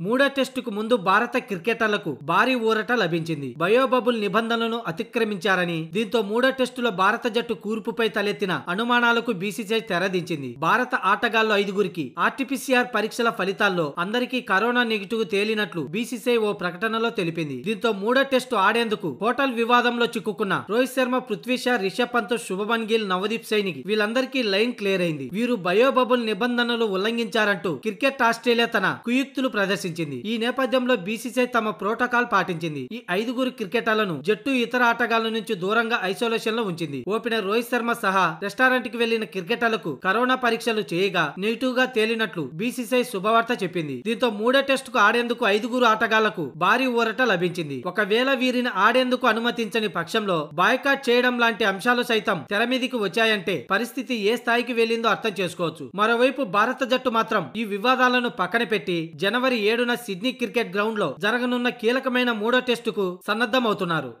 మూడో టెస్టుకు ముందు భారత క్రికెటర్లకు భారీ ఊరట లభించింది. బయోబబుల్ నిబంధనలను అతిక్రమించారని దీంతో మూడో టెస్టులో భారత జట్టు కూర్పుపై తలెత్తిన అనుమానాలకు బీసీసీఐ తెరదించింది. భారత ఆటగాళ్ళు ఐదుగురికి ఆర్టీపీసీఆర్ పరీక్షల ఫలితాల్లో అందరికీ కరోనా నెగిటివ్ తేలినట్లు బీసీసీఐ ఓ ప్రకటనలో తెలిపింది. దీంతో మూడో టెస్టు ఆడేందుకు హోటల్ వివాదంలో చిక్కుకున్న రోహిత్ శర్మ పృథ్వీ షా రిషబ్ పంత్ శుభమన్ గిల్ నవదీప్ సైనికి వీళ్ళందరికీ లైన్ క్లియర్ అయింది. వీరు బయోబబుల్ నిబంధనలు ఉల్లంఘించారంటూ క్రికెట్ ఆస్ట్రేలియా తన కుయుక్తులు ప్రదర్శించింది ఈ నేపథ్యంలో బీసీసీఐ తమ ప్రోటోకాల్ పాటించింది. ఈ ఐదుగురు క్రికెటర్లను జట్టు ఇతర ఆటగాళ్ళ నుంచి దూరంగా ఐసోలేషన్లో ఉంచింది. ఓపెనర్ రోహిత్ శర్మ సహా రెస్టారెంట్కి వెళ్ళిన క్రికెటర్లకు కరోనా పరీక్షలు చేయగా నెగిటివ్గా తేలినట్లు బీసీసీఐ శుభవార్త చెప్పింది. దీంతో మూడో టెస్ట్కు ఆడేందుకు ఐదుగురు ఆటగాళ్ళకు భారీ ఊరట లభించింది. ఒకవేళ వీరిని ఆడేందుకు అనుమతించని పక్షంలో బాయ్కాట్ చేయడం లాంటి అంశాలు సైతం తెర మీదికి వచ్చాయంటే పరిస్థితి ఏ స్థాయికి వెళ్ళిందో అర్థం చేసుకోవచ్చు. మరోవైపు భారత జట్టు మాత్రం ఈ వివాదాలను పక్కన పెట్టి జనవరి ఏడున సిడ్నీ క్రికెట్ గ్రౌండ్లో జరగనున్న కీలకమైన మూడో టెస్టుకు సన్నద్ధమవుతున్నారు.